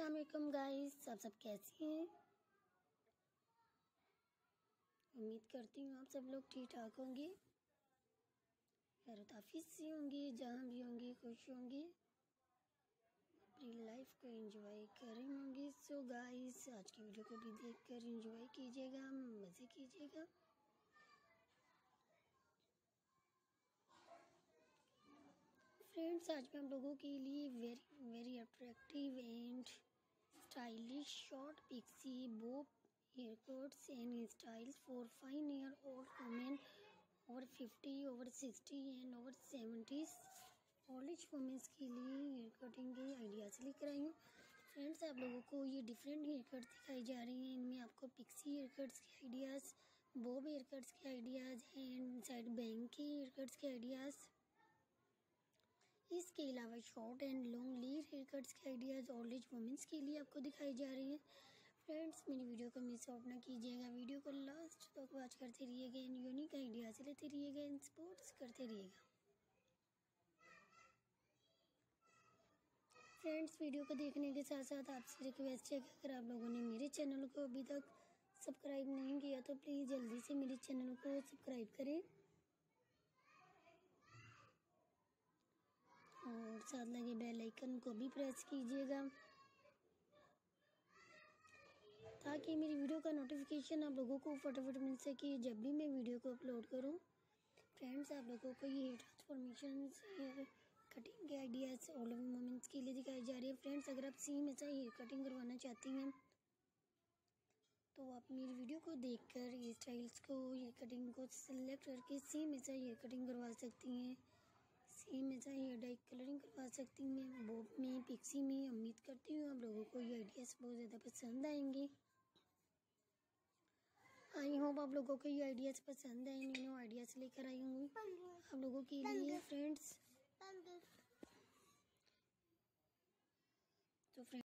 Aslam guys आप सब कैसे हैं? उम्मीद करती हूँ आप सब लोग ठीक ठाक होंगे खैरताफिज से होंगे, जहाँ भी होंगे, खुश होंगे। अपनी लाइफ को एंजॉय कर होंगे। सो गाइस आज की वीडियो को भी देखकर एंजॉय कीजिएगा, मज़े कीजिएगा। फ्रेंड्स आज मैं हम लोगों के लिए very very attractive stylish short pixie hair cuts and styles for fine year old women over fifty over sixty and over seventies college womens के लिए हेयर कटिंग के आइडियाज़ लेकर आई हूँ। फ्रेंड्स आप लोगों को ये डिफरेंट हेयर कट दिखाई जा रही हैं। इनमें आपको पिक्सी हेयर कट्स के आइडियाज़ बोब हेयर कट्स के आइडियाज़ एंड साइड बैंक के हेयर कट्स के आइडियाज़ इसके अलावा short and long leave hair cuts के आइडियाज़ ओल्ड एज वुमेंस के लिए आपको दिखाई जा रही हैं। फ्रेंड्स मेरी वीडियो को मिस आउट ना कीजिएगा। वीडियो को लास्ट तक वॉच करते रहिएगा। इन यूनिक आइडियाज़ लेते रहिएगा। इन स्पोर्ट्स करते रहिएगा। फ्रेंड्स वीडियो को देखने के साथ साथ आपसे रिक्वेस्ट है कि अगर आप लोगों ने मेरे चैनल को अभी तक सब्सक्राइब नहीं किया तो प्लीज़ जल्दी से मेरे चैनल को सब्सक्राइब करें। साथ लगे बेल आइकन को भी प्रेस कीजिएगा। ताकि मेरी वीडियो का नोटिफिकेशन आप लोगों को फटाफट मिल सके, जब भी मैं वीडियो को अपलोड करूँ। फ्रेंड्स आप लोगों को ये ट्रांसफॉर्मेशन कटिंग के आइडियाज़ ऑल ओवर मोमेंट्स के लिए दिखाई जा रही है। फ्रेंड्स अगर आप सेम ऐसा हेयर कटिंग करवाना चाहती हैं तो आप मेरी वीडियो को देखकर ये स्टाइल्स को हेयर कटिंग को सिलेक्ट करके सेम ऐसा हेयर कटिंग करवा सकती हैं। सेम ऐसा हेयर डाई कलरिंग करवा सकती हैं बॉब में पिक्सी में उम्मीद करती हूँ आप लोगों को ये आइडियाज़ बहुत ज़्यादा पसंद आएँगे। आई होप आप लोगों को ये आइडियाज़ पसंद आए। न्यू आइडियाज़ लेकर आई हूँ। आप लोगों के लिए फ्रेंड्स तो फ्रेंड